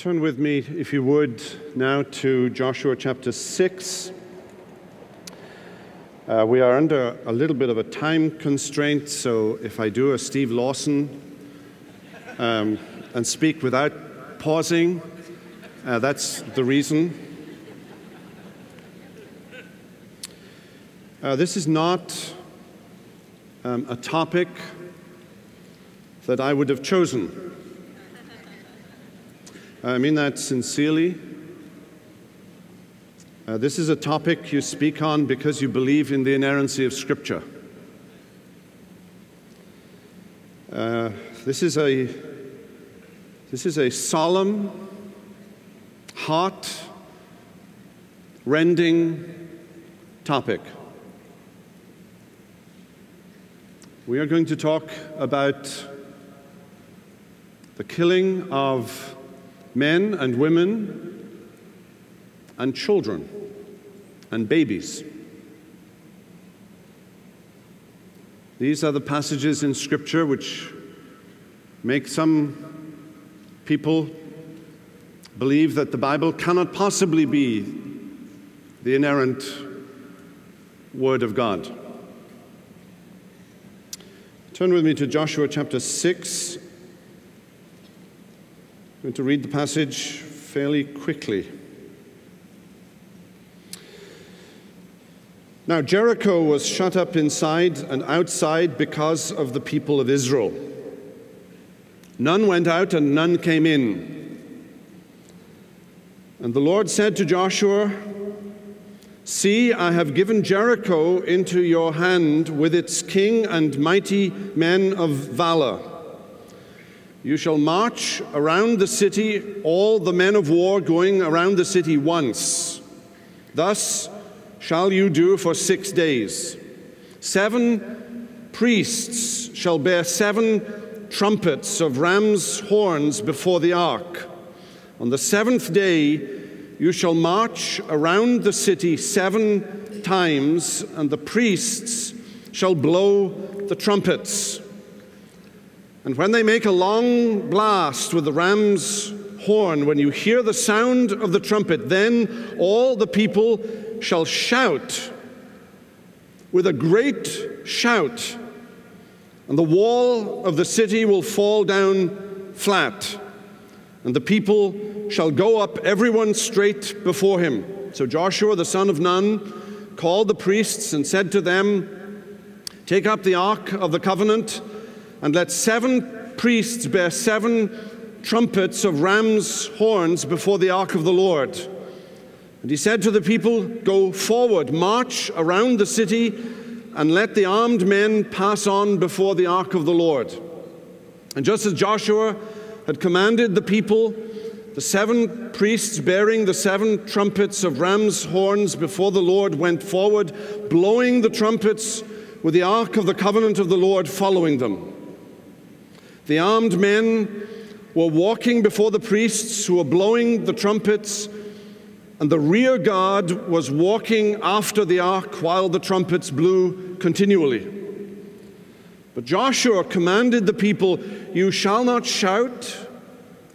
Turn with me, if you would, now to Joshua chapter 6. Uh, we are under a little bit of a time constraint, so if I do a Steve Lawson um, and speak without pausing, uh, that's the reason. Uh, this is not um, a topic that I would have chosen. I mean that sincerely. Uh, this is a topic you speak on because you believe in the inerrancy of Scripture. Uh, this is a this is a solemn, heart rending topic. We are going to talk about the killing of men and women and children and babies. These are the passages in Scripture which make some people believe that the Bible cannot possibly be the inerrant Word of God. Turn with me to Joshua chapter 6. I'm going to read the passage fairly quickly. Now, Jericho was shut up inside and outside because of the people of Israel. None went out and none came in. And the Lord said to Joshua, See, I have given Jericho into your hand with its king and mighty men of valor. You shall march around the city, all the men of war going around the city once. Thus, shall you do for six days. Seven priests shall bear seven trumpets of ram's horns before the ark. On the seventh day, you shall march around the city seven times, and the priests shall blow the trumpets. And when they make a long blast with the ram's horn, when you hear the sound of the trumpet, then all the people shall shout with a great shout, and the wall of the city will fall down flat, and the people shall go up everyone straight before him. So Joshua the son of Nun called the priests and said to them, Take up the ark of the covenant, and let seven priests bear seven trumpets of ram's horns before the ark of the Lord. And he said to the people, Go forward, march around the city, and let the armed men pass on before the ark of the Lord. And just as Joshua had commanded the people, the seven priests bearing the seven trumpets of ram's horns before the Lord went forward, blowing the trumpets with the ark of the covenant of the Lord following them. The armed men were walking before the priests who were blowing the trumpets and the rear guard was walking after the ark while the trumpets blew continually. But Joshua commanded the people, You shall not shout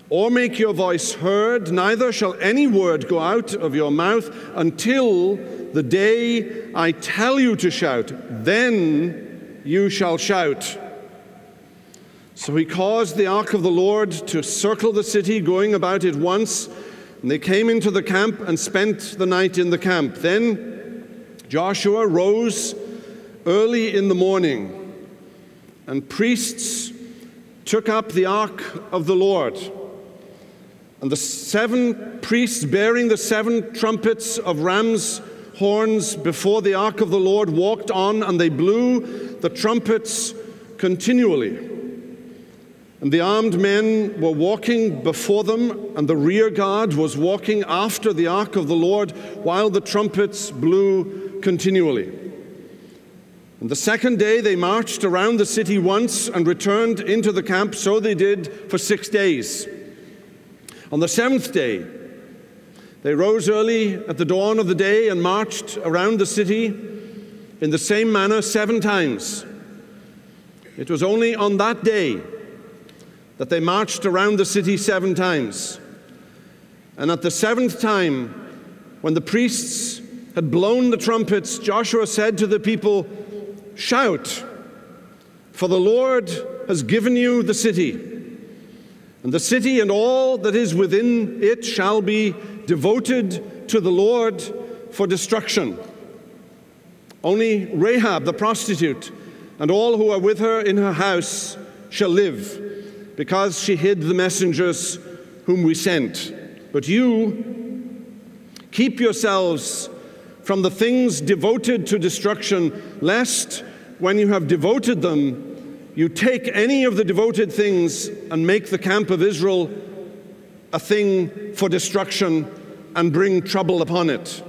or make your voice heard, neither shall any word go out of your mouth until the day I tell you to shout. Then you shall shout. So he caused the ark of the Lord to circle the city, going about it once and they came into the camp and spent the night in the camp. Then Joshua rose early in the morning, and priests took up the ark of the Lord. And the seven priests bearing the seven trumpets of ram's horns before the ark of the Lord walked on, and they blew the trumpets continually. And the armed men were walking before them, and the rear guard was walking after the ark of the Lord while the trumpets blew continually. And the second day they marched around the city once and returned into the camp. So they did for six days. On the seventh day, they rose early at the dawn of the day and marched around the city in the same manner seven times. It was only on that day that they marched around the city seven times And at the seventh time, when the priests had blown the trumpets, Joshua said to the people, Shout, for the Lord has given you the city. And the city and all that is within it shall be devoted to the Lord for destruction. Only Rahab the prostitute and all who are with her in her house shall live, because she hid the messengers whom we sent. But you, keep yourselves from the things devoted to destruction, lest when you have devoted them, you take any of the devoted things and make the camp of Israel a thing for destruction and bring trouble upon it.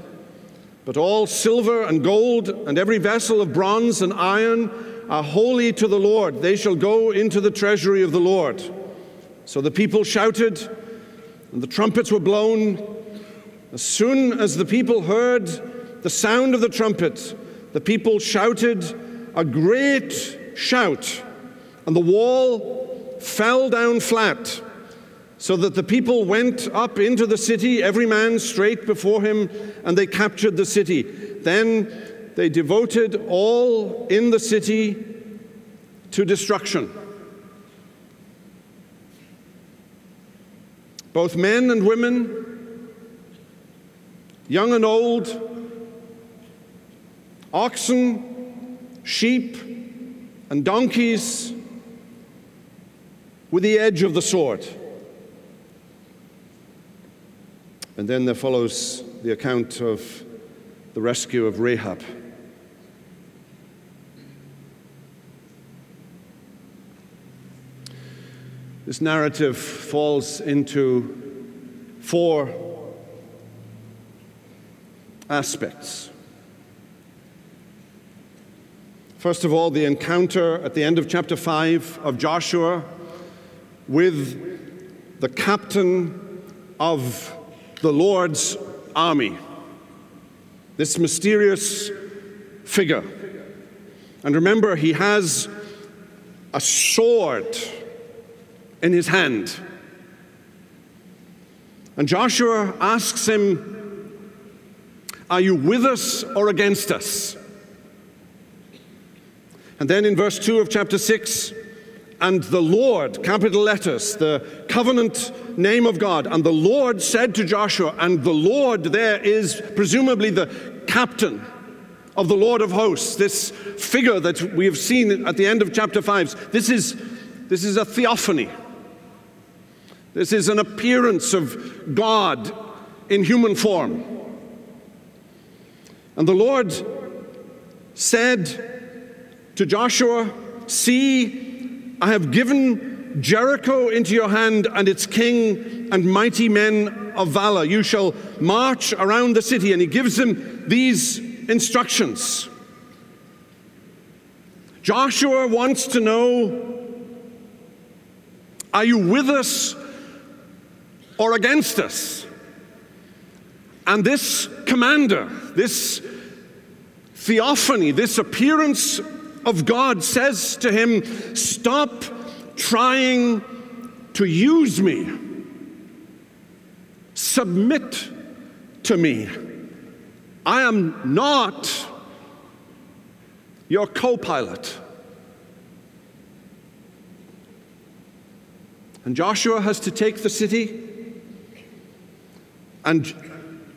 But all silver and gold and every vessel of bronze and iron are holy to the Lord. They shall go into the treasury of the Lord. So the people shouted, and the trumpets were blown. As soon as the people heard the sound of the trumpet, the people shouted a great shout, and the wall fell down flat, so that the people went up into the city, every man straight before him, and they captured the city. Then they devoted all in the city to destruction. Both men and women, young and old, oxen, sheep, and donkeys with the edge of the sword. And then there follows the account of the rescue of Rahab. This narrative falls into four aspects. First of all, the encounter at the end of chapter 5 of Joshua with the captain of the Lord's army, this mysterious figure. And remember, he has a sword in his hand. And Joshua asks him, Are you with us or against us? And then in verse 2 of chapter 6, and the Lord, capital letters, the covenant name of God, and the Lord said to Joshua, and the Lord there is presumably the captain of the Lord of hosts, this figure that we have seen at the end of chapter 5. This is, this is a theophany. This is an appearance of God in human form. And the Lord said to Joshua, See, I have given Jericho into your hand and its king and mighty men of valor. You shall march around the city. And he gives him these instructions. Joshua wants to know Are you with us or against us. And this commander, this theophany, this appearance of God says to him, Stop trying to use me. Submit to me. I am not your co pilot. And Joshua has to take the city and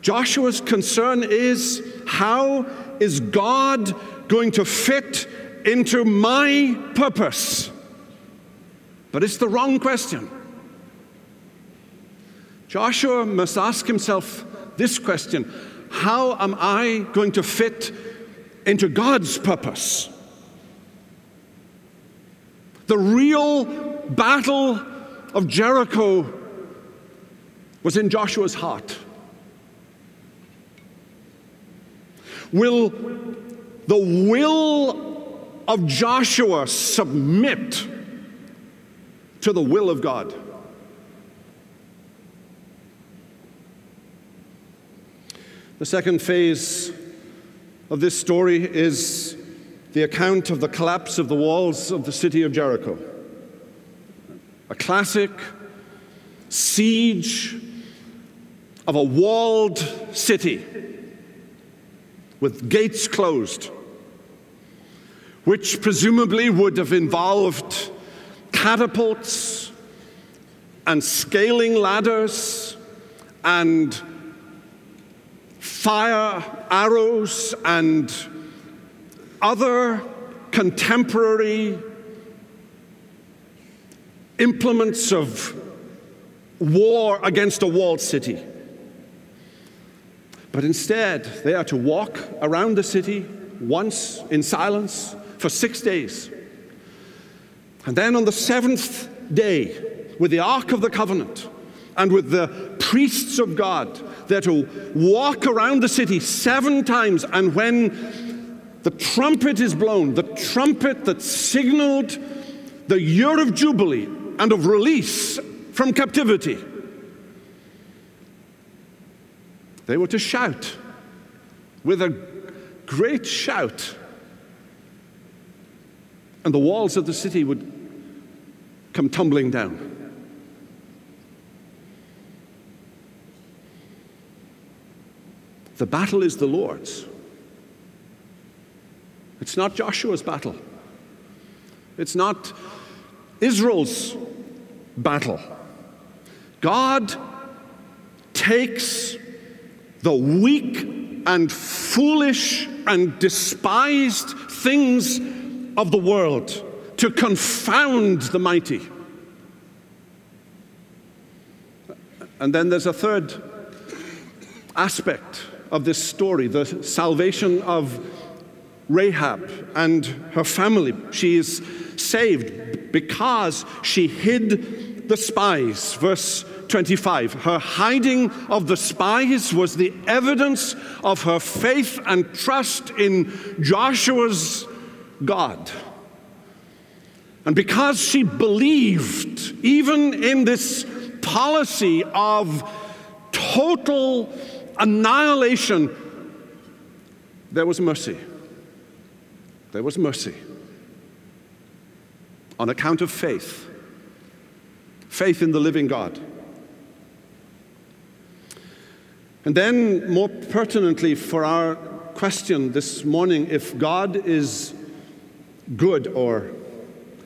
Joshua's concern is how is God going to fit into my purpose? But it's the wrong question. Joshua must ask himself this question How am I going to fit into God's purpose? The real battle of Jericho was in Joshua's heart. Will the will of Joshua submit to the will of God? The second phase of this story is the account of the collapse of the walls of the city of Jericho. A classic siege of a walled city with gates closed, which presumably would have involved catapults and scaling ladders and fire arrows and other contemporary implements of war against a walled city. But instead, they are to walk around the city once in silence for six days. And then on the seventh day, with the Ark of the Covenant and with the priests of God, they're to walk around the city seven times. And when the trumpet is blown, the trumpet that signaled the year of Jubilee and of release from captivity, they were to shout with a great shout. And the walls of the city would come tumbling down. The battle is the Lord's. It's not Joshua's battle. It's not Israel's battle. God takes the weak and foolish and despised things of the world to confound the mighty. And then there's a third aspect of this story the salvation of Rahab and her family. She is saved because she hid the spies. Verse 25. Her hiding of the spies was the evidence of her faith and trust in Joshua's God. And because she believed, even in this policy of total annihilation, there was mercy. There was mercy on account of faith faith in the living God. And then, more pertinently, for our question this morning if God is good or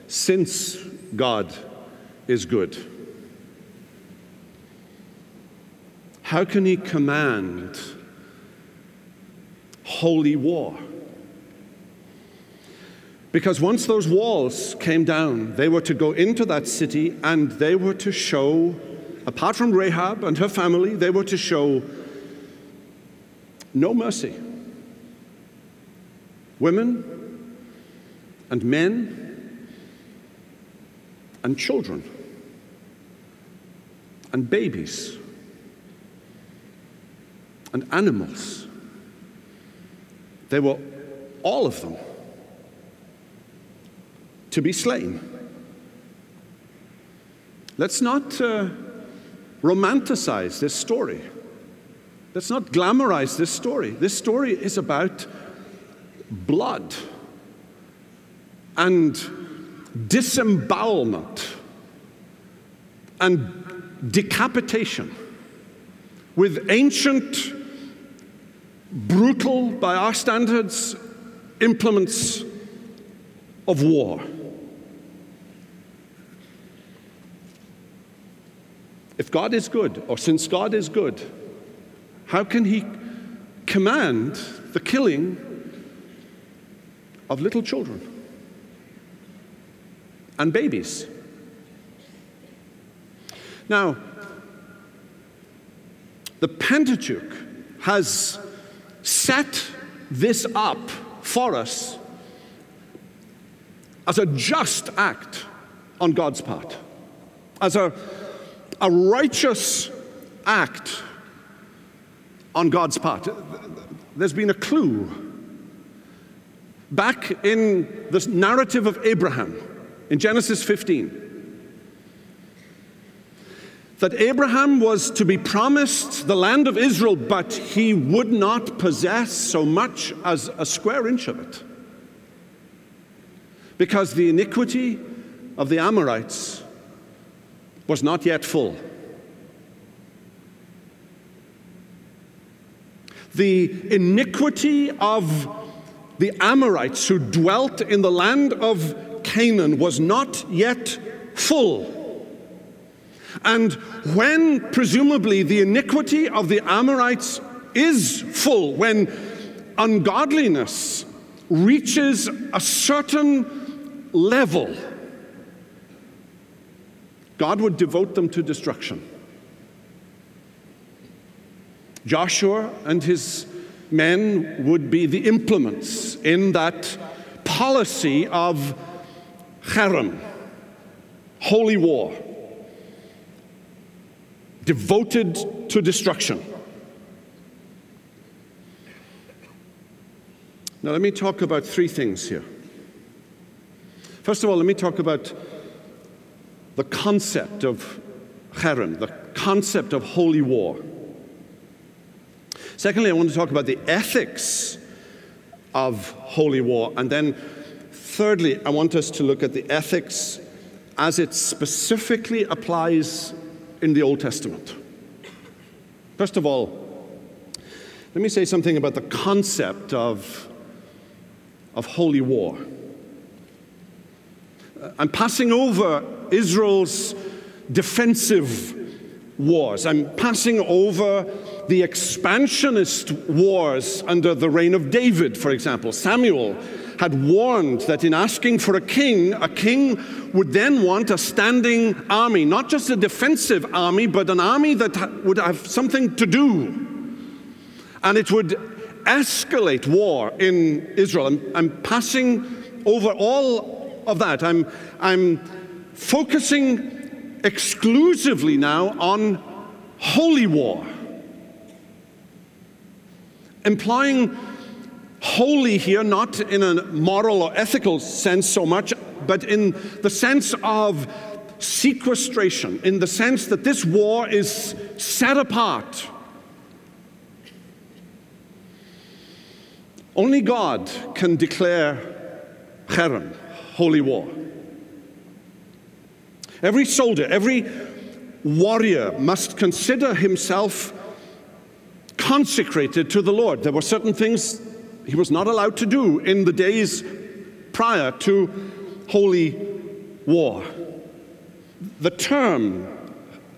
since God is good, how can He command holy war? Because once those walls came down, they were to go into that city and they were to show, apart from Rahab and her family, they were to show no mercy. Women and men and children and babies and animals. They were all of them to be slain. Let's not uh, romanticize this story. Let's not glamorize this story. This story is about blood and disembowelment and decapitation with ancient, brutal, by our standards, implements of war. If God is good, or since God is good, how can He command the killing of little children and babies? Now, the Pentateuch has set this up for us as a just act on God's part, as a a righteous act on God's part. There's been a clue back in the narrative of Abraham in Genesis 15 that Abraham was to be promised the land of Israel, but he would not possess so much as a square inch of it. Because the iniquity of the Amorites was not yet full. The iniquity of the Amorites who dwelt in the land of Canaan was not yet full. And when, presumably, the iniquity of the Amorites is full, when ungodliness reaches a certain level, God would devote them to destruction. Joshua and his men would be the implements in that policy of cherem, holy war, devoted to destruction. Now, let me talk about three things here. First of all, let me talk about the concept of cherem, the concept of holy war. Secondly, I want to talk about the ethics of holy war. And then, thirdly, I want us to look at the ethics as it specifically applies in the Old Testament. First of all, let me say something about the concept of, of holy war. Uh, I'm passing over Israel's defensive wars. I'm passing over the expansionist wars under the reign of David, for example. Samuel had warned that in asking for a king, a king would then want a standing army, not just a defensive army, but an army that would have something to do. And it would escalate war in Israel. I'm, I'm passing over all of that. I'm, I'm focusing exclusively now on holy war implying holy here, not in a moral or ethical sense so much, but in the sense of sequestration, in the sense that this war is set apart. Only God can declare cherem, holy war. Every soldier, every warrior must consider himself consecrated to the Lord. There were certain things he was not allowed to do in the days prior to holy war. The term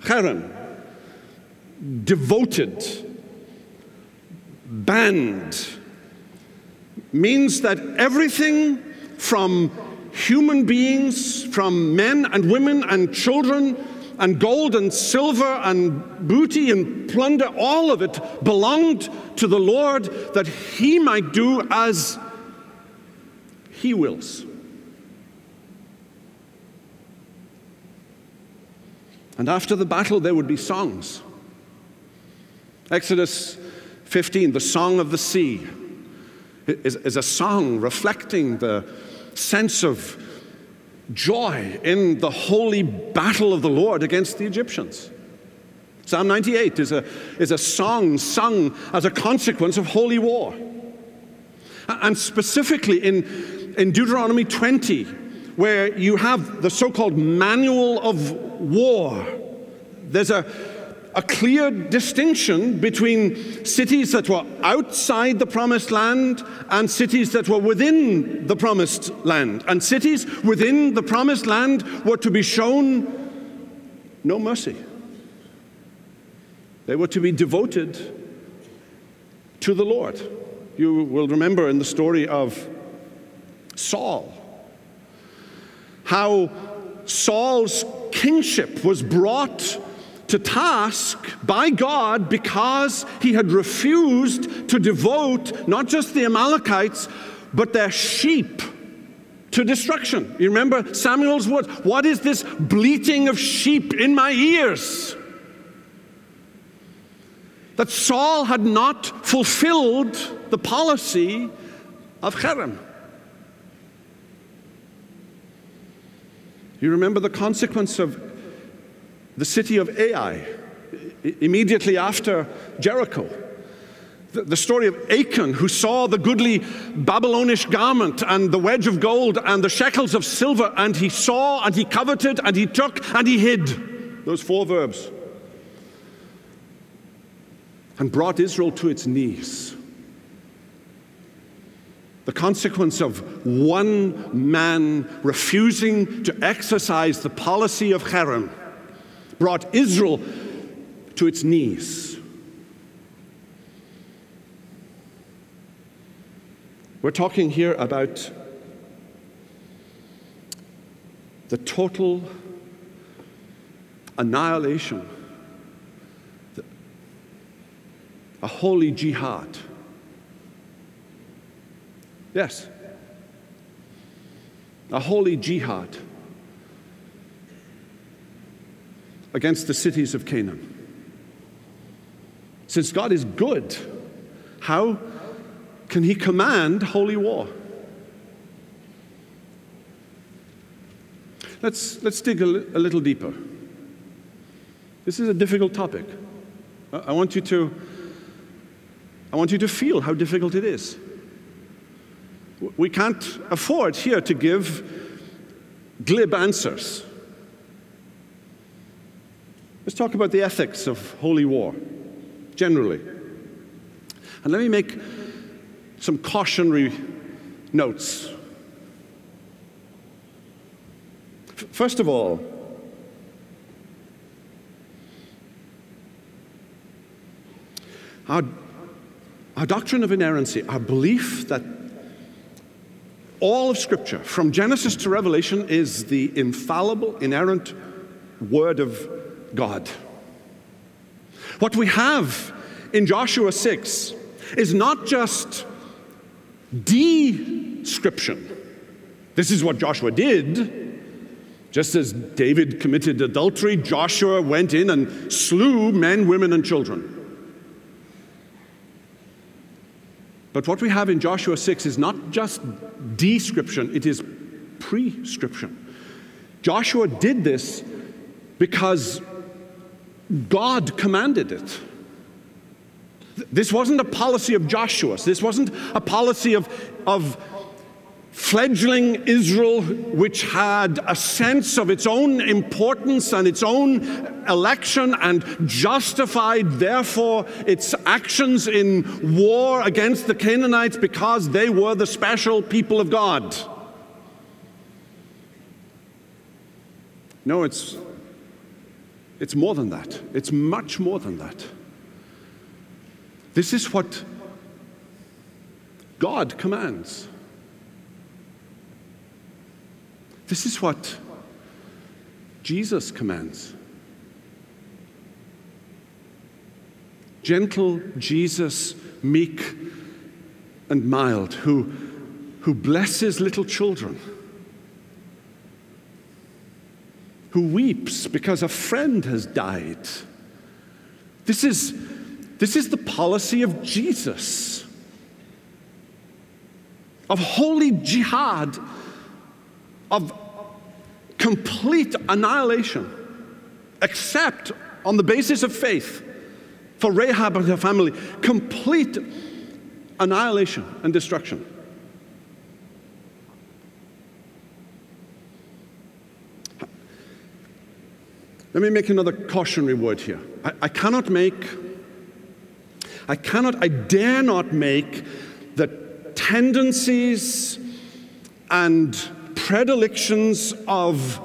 cherem, devoted, banned, means that everything from human beings, from men and women and children, and gold and silver and booty and plunder, all of it belonged to the Lord that he might do as he wills. And after the battle, there would be songs. Exodus 15, the Song of the Sea, is, is a song reflecting the sense of joy in the holy battle of the Lord against the Egyptians. Psalm 98 is a, is a song sung as a consequence of holy war. And specifically in, in Deuteronomy 20, where you have the so called manual of war, there's a, a clear distinction between cities that were outside the promised land and cities that were within the promised land. And cities within the promised land were to be shown no mercy. They were to be devoted to the Lord. You will remember in the story of Saul how Saul's kingship was brought to task by God because he had refused to devote not just the Amalekites, but their sheep to destruction. You remember Samuel's words What is this bleating of sheep in my ears? That Saul had not fulfilled the policy of cherem. You remember the consequence of the city of Ai, immediately after Jericho. The story of Achan, who saw the goodly Babylonish garment and the wedge of gold and the shekels of silver, and he saw and he coveted and he took and he hid. Those four verbs. and brought Israel to its knees. The consequence of one man refusing to exercise the policy of Cherem brought Israel to its knees. We're talking here about the total annihilation, a holy jihad. Yes, a holy jihad against the cities of Canaan. Since God is good, how can He command holy war? Let's, let's dig a, a little deeper. This is a difficult topic. I want you to, I want you to feel how difficult it is. We can't afford here to give glib answers. Let's talk about the ethics of holy war, generally. And let me make some cautionary notes. First of all, Our, our doctrine of inerrancy, our belief that all of Scripture, from Genesis to Revelation, is the infallible, inerrant Word of God. What we have in Joshua 6 is not just description. This is what Joshua did. Just as David committed adultery, Joshua went in and slew men, women, and children. But what we have in Joshua 6 is not just description, it is prescription. Joshua did this because God commanded it. This wasn't a policy of Joshua's. This wasn't a policy of, of fledgling Israel, which had a sense of its own importance and its own election and justified, therefore, its actions in war against the Canaanites because they were the special people of God. No, it's, it's more than that. It's much more than that. This is what God commands. This is what Jesus commands. Gentle Jesus, meek and mild, who, who blesses little children, who weeps because a friend has died. This is, this is the policy of Jesus, of holy jihad of complete annihilation, except on the basis of faith for Rahab and her family, complete annihilation and destruction. Let me make another cautionary word here. I, I, cannot make, I cannot, I dare not make the tendencies and predilections of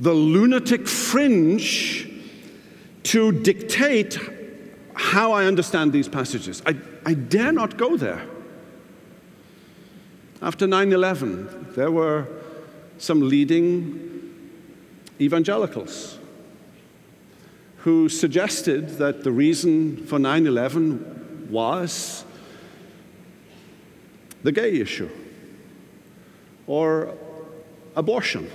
the lunatic fringe to dictate how I understand these passages. I, I dare not go there. After 9 11, there were some leading evangelicals who suggested that the reason for 9 11 was the gay issue or abortion.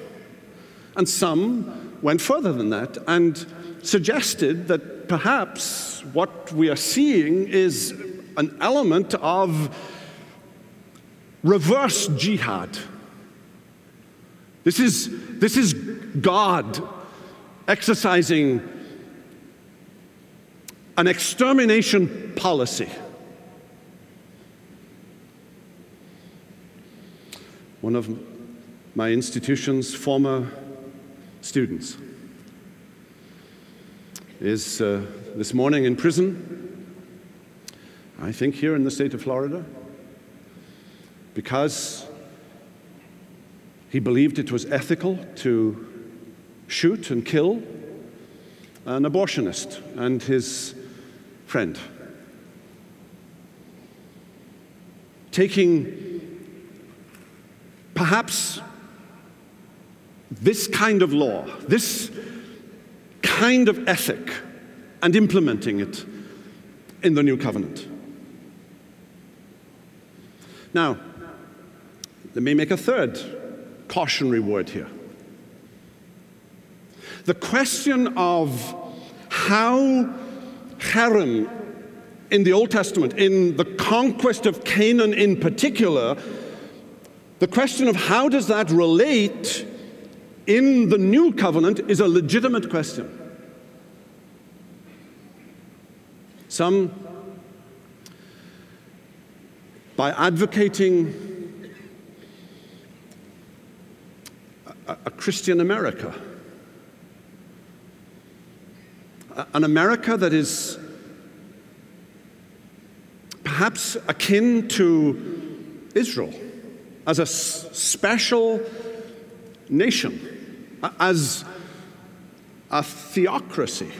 And some went further than that and suggested that perhaps what we are seeing is an element of reverse jihad. This is, this is God exercising an extermination policy. One of my institution's former students is uh, this morning in prison I think here in the state of Florida, because he believed it was ethical to shoot and kill an abortionist and his friend. Taking perhaps this kind of law, this kind of ethic, and implementing it in the new covenant. Now, let me make a third cautionary word here. The question of how Cherem in the Old Testament, in the conquest of Canaan in particular, the question of how does that relate in the new covenant is a legitimate question. Some, by advocating a, a Christian America, an America that is perhaps akin to Israel as a special nation, as a theocracy,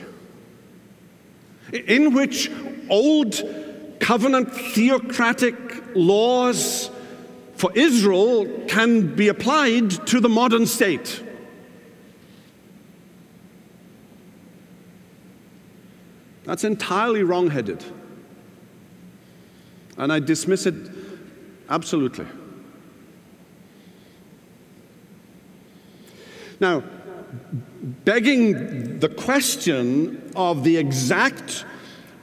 in which old covenant theocratic laws for Israel can be applied to the modern state. That's entirely wrong-headed. And I dismiss it absolutely. Now, begging the question of the exact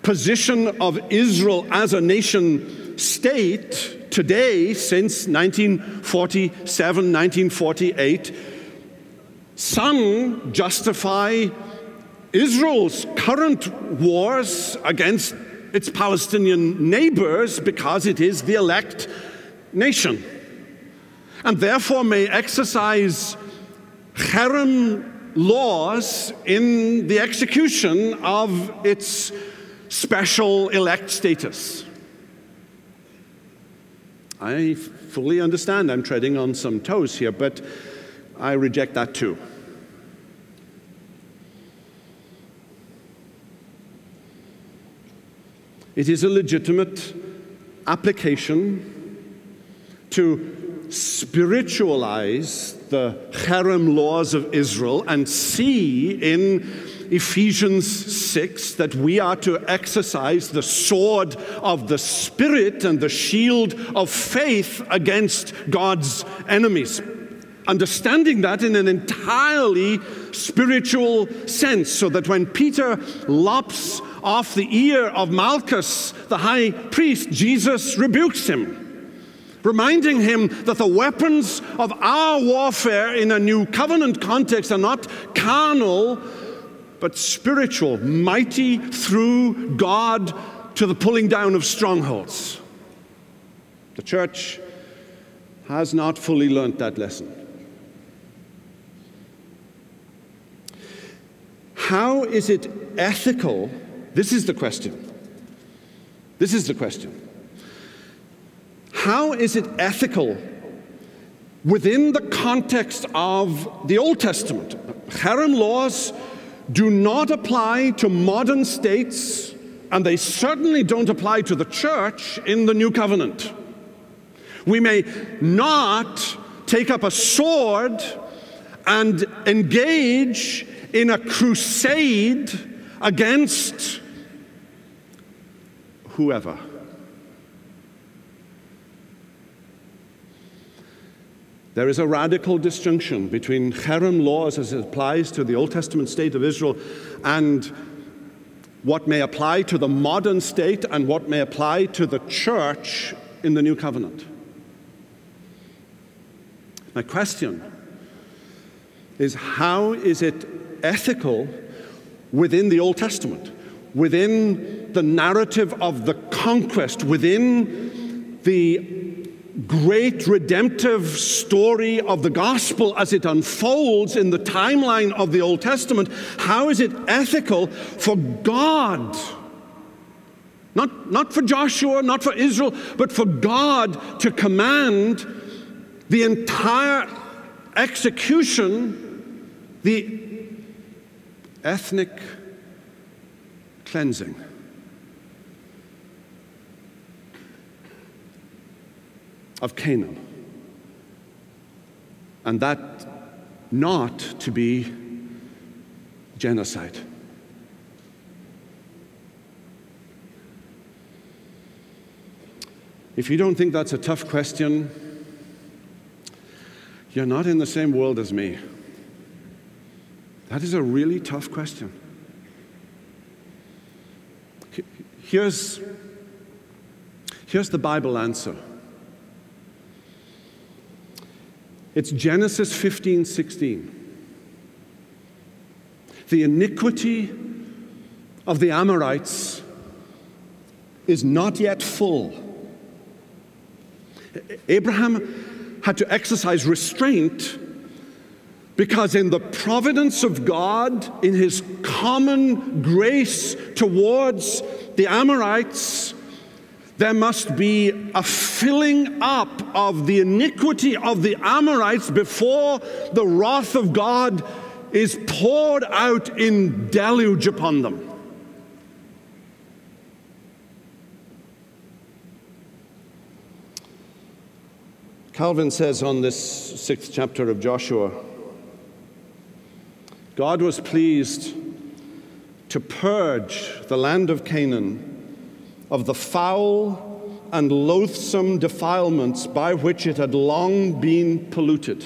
position of Israel as a nation state today since 1947, 1948, some justify Israel's current wars against its Palestinian neighbors because it is the elect nation, and therefore may exercise cherem laws in the execution of its special elect status. I fully understand I'm treading on some toes here, but I reject that too. It is a legitimate application to spiritualize the cherem laws of Israel and see in Ephesians 6 that we are to exercise the sword of the Spirit and the shield of faith against God's enemies. Understanding that in an entirely spiritual sense, so that when Peter lops off the ear of Malchus, the high priest, Jesus rebukes him reminding him that the weapons of our warfare in a new covenant context are not carnal, but spiritual, mighty through God to the pulling down of strongholds. The church has not fully learnt that lesson. How is it ethical? This is the question. This is the question. How is it ethical within the context of the Old Testament? Cherem laws do not apply to modern states, and they certainly don't apply to the church in the new covenant. We may not take up a sword and engage in a crusade against whoever. There is a radical disjunction between cherem laws as it applies to the Old Testament state of Israel and what may apply to the modern state and what may apply to the church in the New Covenant. My question is how is it ethical within the Old Testament, within the narrative of the conquest, within the great redemptive story of the gospel as it unfolds in the timeline of the Old Testament, how is it ethical for God Not, not for Joshua, not for Israel, but for God to command the entire execution, the ethnic cleansing. Of Canaan. And that not to be genocide. If you don't think that's a tough question, you're not in the same world as me. That is a really tough question. Here's, here's the Bible answer. It's Genesis 15, 16. The iniquity of the Amorites is not yet full. Abraham had to exercise restraint because, in the providence of God, in his common grace towards the Amorites, there must be a filling up of the iniquity of the Amorites before the wrath of God is poured out in deluge upon them. Calvin says on this sixth chapter of Joshua God was pleased to purge the land of Canaan of the foul and loathsome defilements by which it had long been polluted.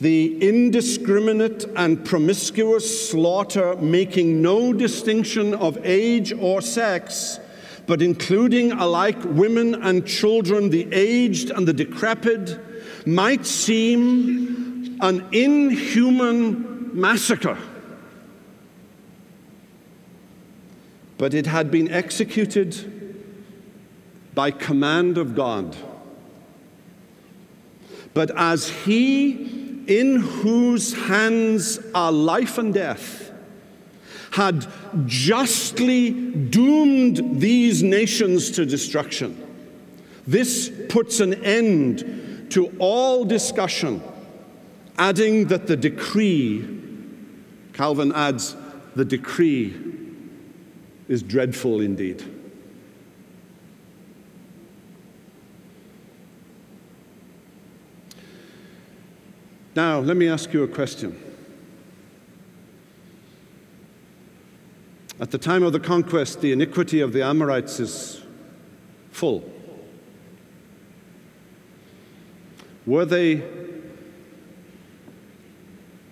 The indiscriminate and promiscuous slaughter, making no distinction of age or sex, but including alike women and children, the aged and the decrepit, might seem an inhuman massacre. But it had been executed by command of God. But as He, in whose hands are life and death, had justly doomed these nations to destruction. This puts an end to all discussion, adding that the decree, Calvin adds, the decree is dreadful indeed. Now, let me ask you a question. At the time of the conquest, the iniquity of the Amorites is full. Were they,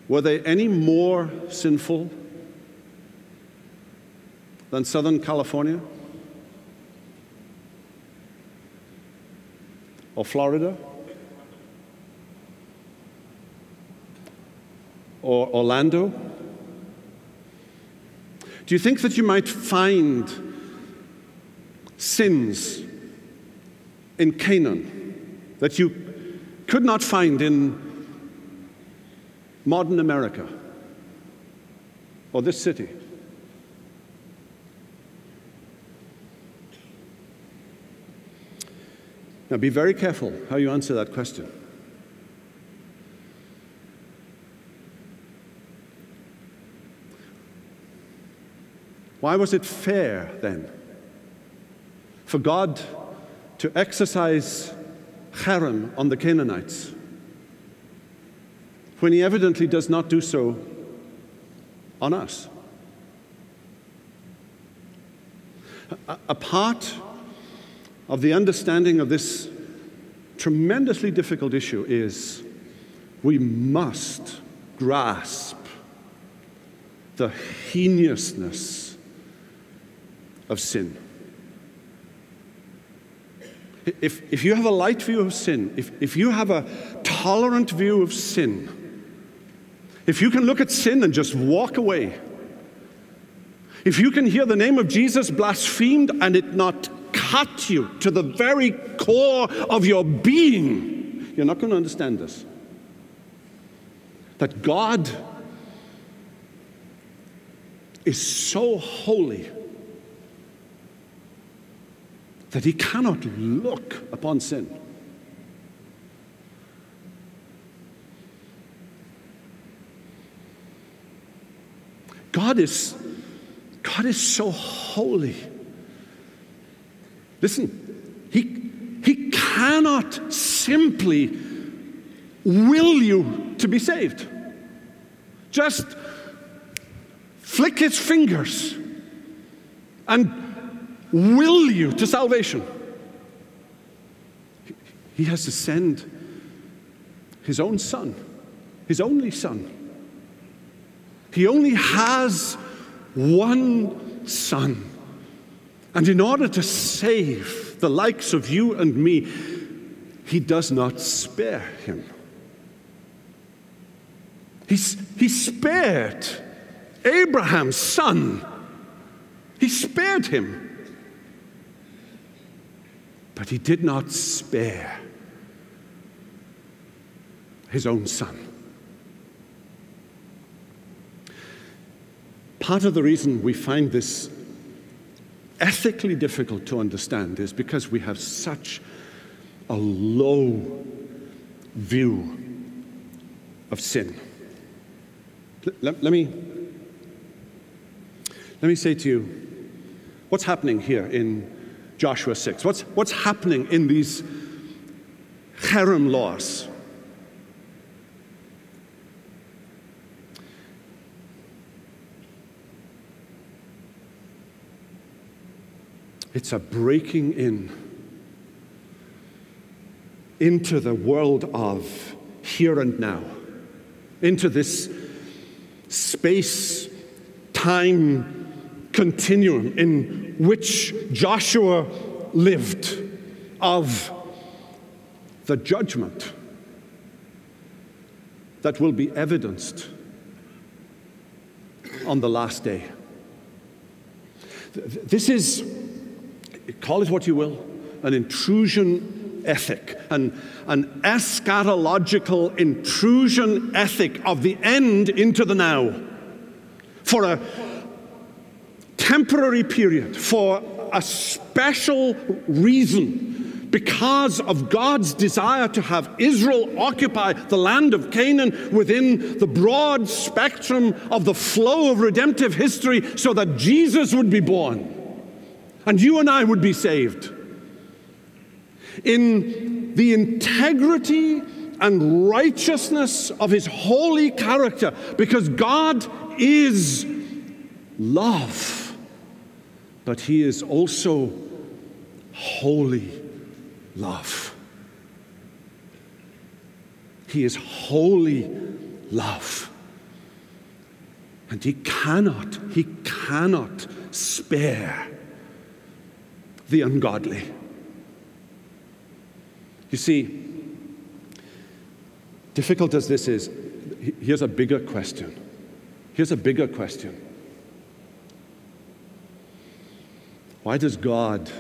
were they any more sinful than Southern California? Or Florida? Or Orlando? Do you think that you might find sins in Canaan that you could not find in modern America or this city? Now, be very careful how you answer that question. Why was it fair then for God to exercise cherem on the Canaanites when he evidently does not do so on us? A, part of the understanding of this tremendously difficult issue is we must grasp the heinousness of sin. If, if you have a light view of sin, if, if you have a tolerant view of sin, if you can look at sin and just walk away, if you can hear the name of Jesus blasphemed and it not cut you to the very core of your being, you're not going to understand this. That God is so holy that he cannot look upon sin. God is, God is so holy. Listen, he, he cannot simply will you to be saved. Just flick his fingers and will you to salvation. He has to send his own son, his only son. He only has one son. And in order to save the likes of you and me, he does not spare him. He's, he spared Abraham's son. He spared him. But he did not spare his own son. Part of the reason we find this ethically difficult to understand is because we have such a low view of sin. Let, let, me, let me say to you what's happening here in Joshua 6? What's, what's happening in these cherem laws? It's a breaking in into the world of here and now, into this space time continuum in which Joshua lived of the judgment that will be evidenced on the last day. This is call it what you will, an intrusion ethic, an, an eschatological intrusion ethic of the end into the now. For a temporary period, for a special reason because of God's desire to have Israel occupy the land of Canaan within the broad spectrum of the flow of redemptive history so that Jesus would be born and you and I would be saved. In the integrity and righteousness of his holy character, because God is love, but he is also holy love. He is holy love. And he cannot, he cannot spare the ungodly. You see, difficult as this is, here's a bigger question. Here's a bigger question. Why does God,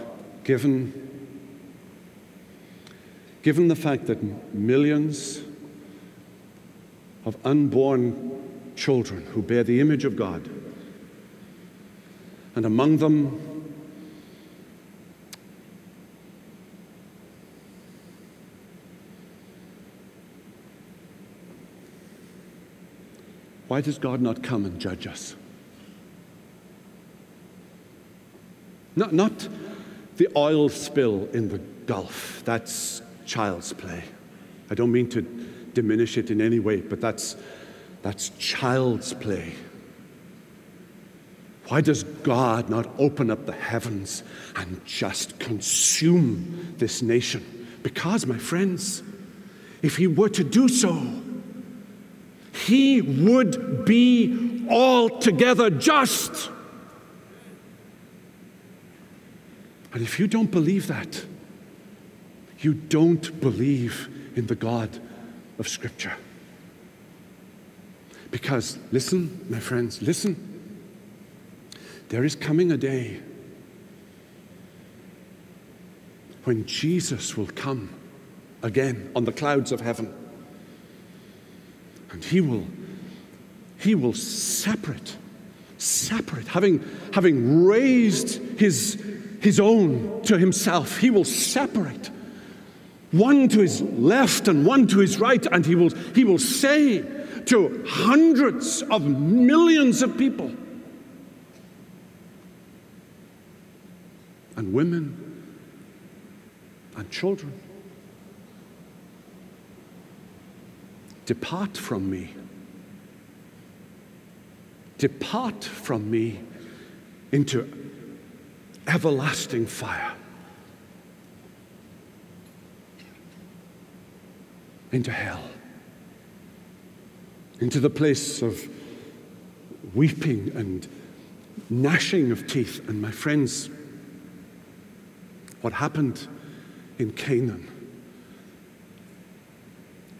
given, given the fact that millions of unborn children who bear the image of God, and among them Why does God not come and judge us? Not, not the oil spill in the Gulf. That's child's play. I don't mean to diminish it in any way, but that's, that's child's play. Why does God not open up the heavens and just consume this nation? Because, my friends, if He were to do so, he would be altogether just. And if you don't believe that, you don't believe in the God of Scripture. Because, listen, my friends, listen. There is coming a day when Jesus will come again on the clouds of heaven. And he will, he will separate, separate, having, having raised his, his own to himself. He will separate one to his left and one to his right, and he will, he will say to hundreds of millions of people and women and children Depart from me. Depart from me into everlasting fire. Into hell. Into the place of weeping and gnashing of teeth. And my friends, what happened in Canaan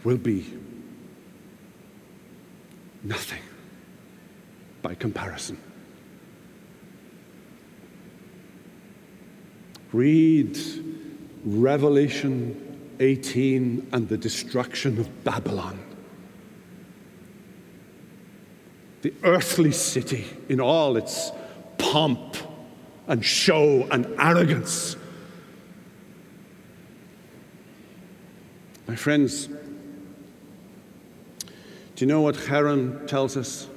will be nothing by comparison. Read Revelation 18 and the destruction of Babylon. The earthly city in all its pomp and show and arrogance. My friends, do you know what cherem tells us?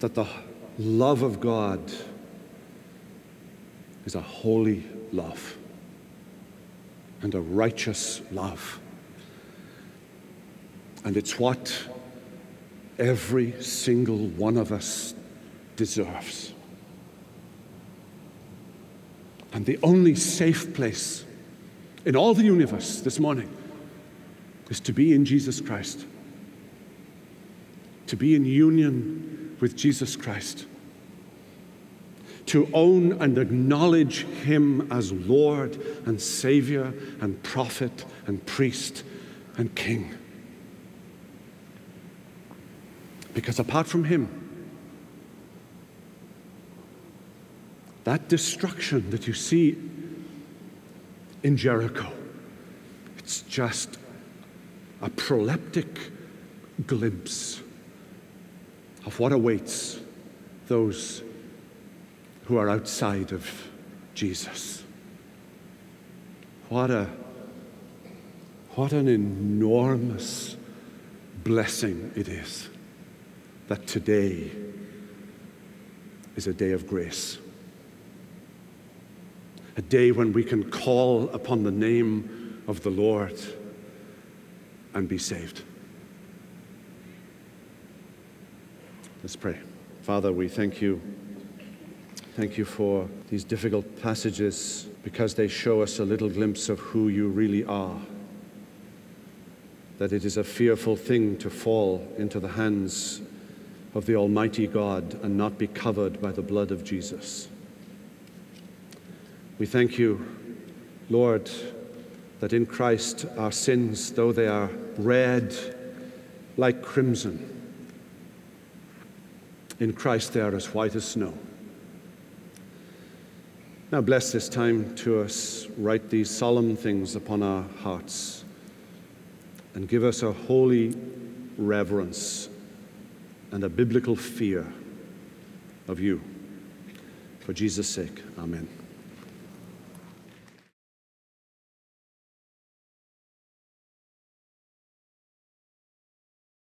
That the love of God is a holy love and a righteous love. And it's what every single one of us deserves. And the only safe place in all the universe this morning is to be in Jesus Christ, to be in union with Jesus Christ, to own and acknowledge Him as Lord and Savior and prophet and priest and King. Because apart from Him, that destruction that you see in Jericho. It's just a proleptic glimpse of what awaits those who are outside of Jesus. What, a, what an enormous blessing it is that today is a day of grace a day when we can call upon the name of the Lord and be saved. Let's pray. Father, we thank you. Thank you for these difficult passages because they show us a little glimpse of who you really are. That it is a fearful thing to fall into the hands of the Almighty God and not be covered by the blood of Jesus. We thank you, Lord, that in Christ our sins, though they are red like crimson, in Christ they are as white as snow. Now bless this time to us, write these solemn things upon our hearts, and give us a holy reverence and a biblical fear of you. For Jesus' sake, amen.